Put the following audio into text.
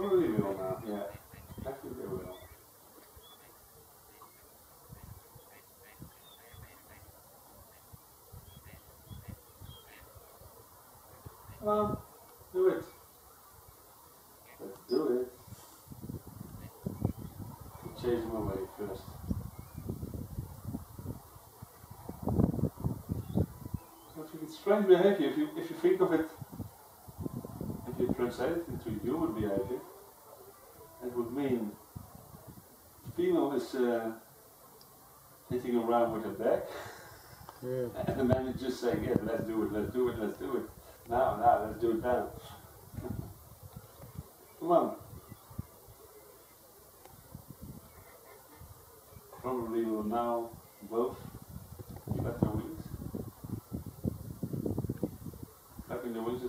Probably will now, yeah. I think they will. On, do it. Let's do it. Chase him away first. If you- It's strange behavior if you if you think of it if you translate it into human behavior, it would mean female is uh, hitting around with her back Yeah. and the man is just saying, yeah, let's do it, let's do it, let's do it. Now, now, let's do it now. Come on. Probably will now both flap their wings. Flapping their wings